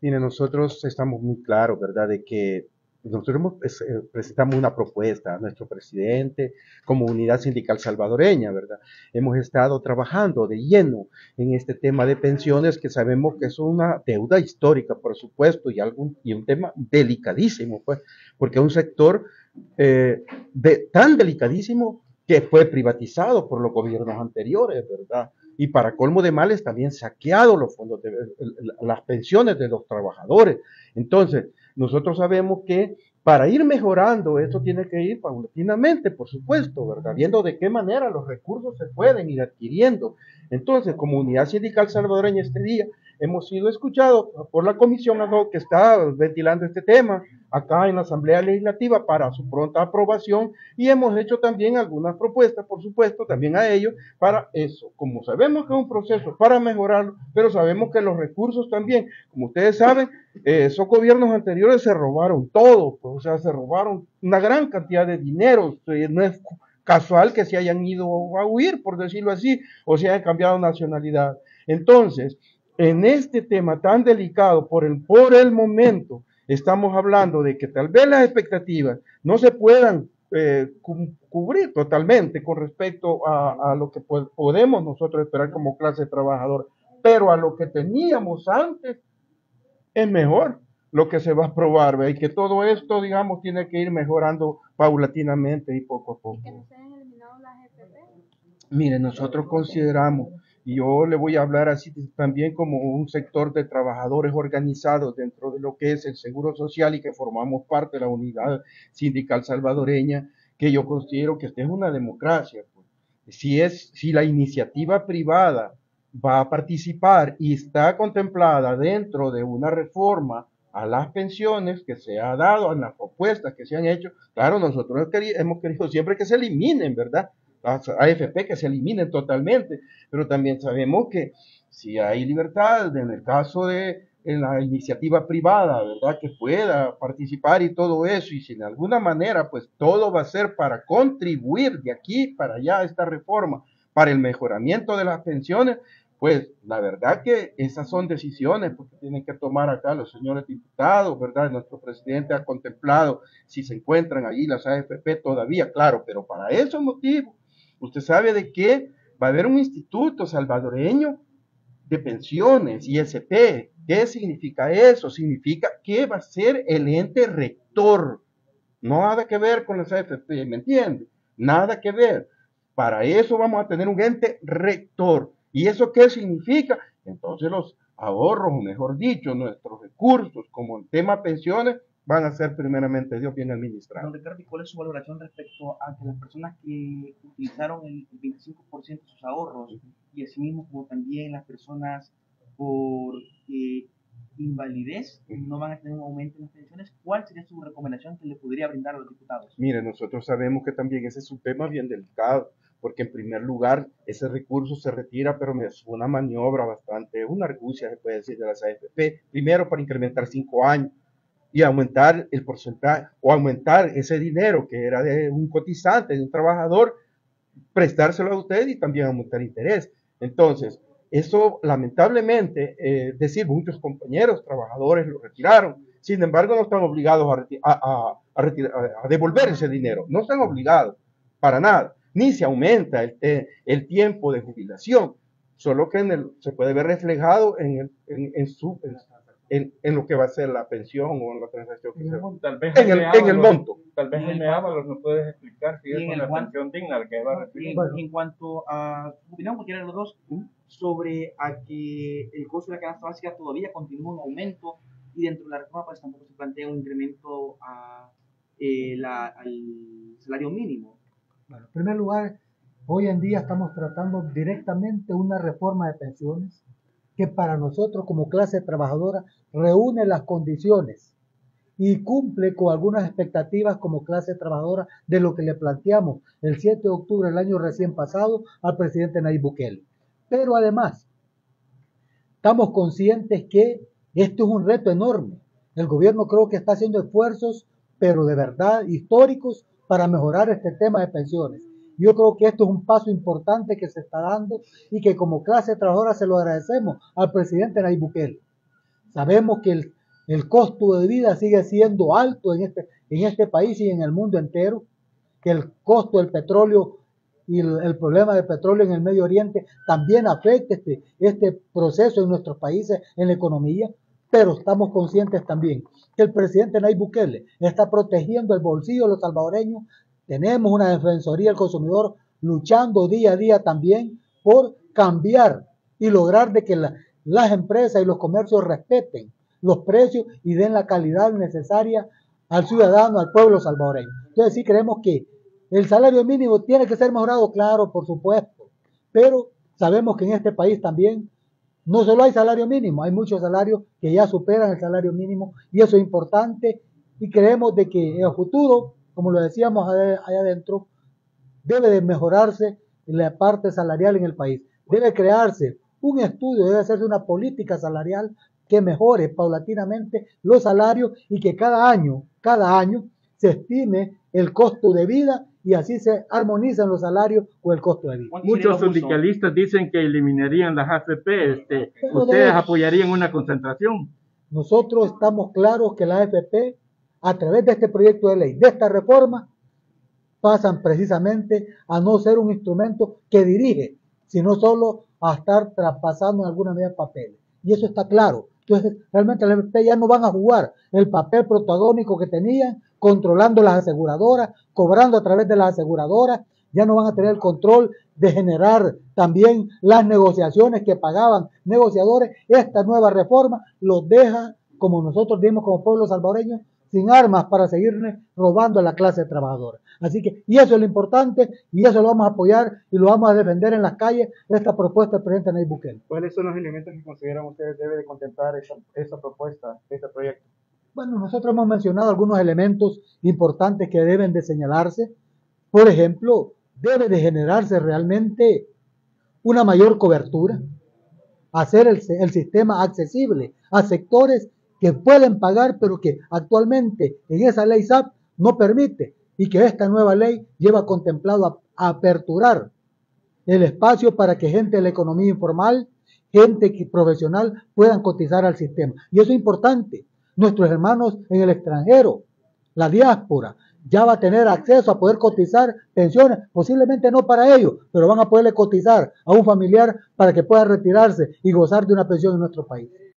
Mire, nosotros estamos muy claros, ¿verdad?, de que nosotros eh, presentamos una propuesta a nuestro presidente como unidad sindical salvadoreña, ¿verdad? Hemos estado trabajando de lleno en este tema de pensiones que sabemos que es una deuda histórica, por supuesto, y, algún, y un tema delicadísimo, pues, porque es un sector eh, de, tan delicadísimo que fue privatizado por los gobiernos anteriores, ¿verdad? Y para colmo de males también saqueado los fondos de las pensiones de los trabajadores. Entonces, nosotros sabemos que para ir mejorando, esto tiene que ir paulatinamente, por supuesto, ¿verdad? Viendo de qué manera los recursos se pueden ir adquiriendo. Entonces, como unidad sindical salvadoreña este día, hemos sido escuchados por la comisión que está ventilando este tema acá en la Asamblea Legislativa para su pronta aprobación y hemos hecho también algunas propuestas, por supuesto, también a ellos para eso. Como sabemos que es un proceso para mejorarlo, pero sabemos que los recursos también, como ustedes saben, eh, esos gobiernos anteriores se robaron todo, pues, o sea, se robaron una gran cantidad de dinero, no es casual que se hayan ido a huir, por decirlo así, o se hayan cambiado nacionalidad. Entonces, en este tema tan delicado por el, por el momento, estamos hablando de que tal vez las expectativas no se puedan eh, cubrir totalmente con respecto a, lo que podemos nosotros esperar como clase trabajadora, pero a lo que teníamos antes es mejor lo que se va a probar, y que todo esto, digamos, tiene que ir mejorando paulatinamente y poco a poco. Mire, nosotros consideramos y yo le voy a hablar así también como un sector de trabajadores organizados dentro de lo que es el Seguro Social y que formamos parte de la unidad sindical salvadoreña, que yo considero que esta es una democracia. Pues. Si, es, si la iniciativa privada va a participar y está contemplada dentro de una reforma a las pensiones que se ha dado, en las propuestas que se han hecho, claro, nosotros hemos querido siempre que se eliminen, ¿verdad? Las AFP que se eliminen totalmente, pero también sabemos que si hay libertad en el caso de en la iniciativa privada, ¿verdad? Que pueda participar y todo eso, y si de alguna manera, pues todo va a ser para contribuir de aquí para allá a esta reforma, para el mejoramiento de las pensiones, pues la verdad que esas son decisiones porque tienen que tomar acá los señores diputados, ¿verdad? Nuestro presidente ha contemplado si se encuentran ahí las AFP todavía, claro, pero para esos motivos Usted sabe de que va a haber un instituto salvadoreño de pensiones, ISP. ¿Qué significa eso? Significa que va a ser el ente rector. No nada que ver con las AFP, ¿me entiende? Nada que ver. Para eso vamos a tener un ente rector. ¿Y eso qué significa? Entonces los ahorros, o mejor dicho, nuestros recursos como el tema pensiones, van a ser primeramente Dios bien administrados. Don Ricardo, ¿cuál es su valoración respecto a que las personas que utilizaron el 25% de sus ahorros y asimismo como también las personas por eh, invalidez no van a tener un aumento en las pensiones? ¿Cuál sería su recomendación que le podría brindar a los diputados? Mire, nosotros sabemos que también ese es un tema bien delicado porque en primer lugar ese recurso se retira, pero es una maniobra bastante, una argucia se puede decir de las AFP, primero para incrementar cinco años, y aumentar el porcentaje o aumentar ese dinero que era de un cotizante, de un trabajador, prestárselo a usted y también aumentar interés. Entonces, eso lamentablemente, eh, decir, muchos compañeros trabajadores lo retiraron. Sin embargo, no están obligados a, devolver ese dinero. No están obligados para nada. Ni se aumenta el, tiempo de jubilación. Solo que en el, se puede ver reflejado en su, en, en, lo que va a ser la pensión o en la transacción que se Tal vez en el, en el monto. Tal vez Jaime Ábalos nos puedes explicar si es una pensión digna que va a recibir. En, cuanto a su opinión, cualquiera de los dos, sobre a que el costo de la canasta básica todavía continúa en aumento y dentro de la reforma pues tampoco se plantea un incremento a, eh, la, al salario mínimo. Bueno, en primer lugar, hoy en día estamos tratando directamente una reforma de pensiones que para nosotros como clase trabajadora reúne las condiciones y cumple con algunas expectativas como clase trabajadora de lo que le planteamos el 7 de octubre del año recién pasado al presidente Nayib Bukele. Pero además, estamos conscientes que esto es un reto enorme. El gobierno creo que está haciendo esfuerzos, pero de verdad históricos, para mejorar este tema de pensiones. Yo creo que esto es un paso importante que se está dando y que como clase trabajadora se lo agradecemos al presidente Nayib Bukele. Sabemos que el, costo de vida sigue siendo alto en este, en este país y en el mundo entero, que el costo del petróleo y el, problema del petróleo en el Medio Oriente también afecta este, este proceso en nuestros países, en la economía, pero estamos conscientes también que el presidente Nayib Bukele está protegiendo el bolsillo de los salvadoreños. Tenemos una defensoría del consumidor luchando día a día también por cambiar y lograr de que las empresas y los comercios respeten los precios y den la calidad necesaria al ciudadano, al pueblo salvadoreño. Entonces sí creemos que el salario mínimo tiene que ser mejorado, claro, por supuesto, pero sabemos que en este país también no solo hay salario mínimo, hay muchos salarios que ya superan el salario mínimo y eso es importante y creemos de que en el futuro, como lo decíamos allá adentro, debe de mejorarse la parte salarial en el país. Debe crearse un estudio, debe hacerse una política salarial que mejore paulatinamente los salarios y que cada año, cada año se estime el costo de vida y así se armonizan los salarios o el costo de vida. Muchos sindicalistas dicen que eliminarían las AFP. Este, ¿Ustedes apoyarían una concentración? Nosotros estamos claros que la AFP, a través de este proyecto de ley, de esta reforma, pasan precisamente a no ser un instrumento que dirige, sino solo a estar traspasando en alguna medida papeles. Y eso está claro. Entonces, realmente las AFP ya no van a jugar el papel protagónico que tenían, controlando las aseguradoras, cobrando a través de las aseguradoras, ya no van a tener el control de generar también las negociaciones que pagaban negociadores. Esta nueva reforma los deja, como nosotros dimos como pueblo salvadoreño, sin armas para seguir robando a la clase trabajadora. Así que, y eso es lo importante, y eso lo vamos a apoyar y lo vamos a defender en las calles, esta propuesta del presidente Nayib Bukele. ¿Cuáles son los elementos que consideran ustedes debe de contemplar esa, esa propuesta, este proyecto? Bueno, nosotros hemos mencionado algunos elementos importantes que deben de señalarse. Por ejemplo, debe de generarse realmente una mayor cobertura, hacer el, el sistema accesible a sectores que pueden pagar, pero que actualmente en esa ley SAP no permite y que esta nueva ley lleva contemplado a, aperturar el espacio para que gente de la economía informal, gente profesional puedan cotizar al sistema. Y eso es importante. Nuestros hermanos en el extranjero, la diáspora, ya va a tener acceso a poder cotizar pensiones, posiblemente no para ellos, pero van a poderle cotizar a un familiar para que pueda retirarse y gozar de una pensión en nuestro país.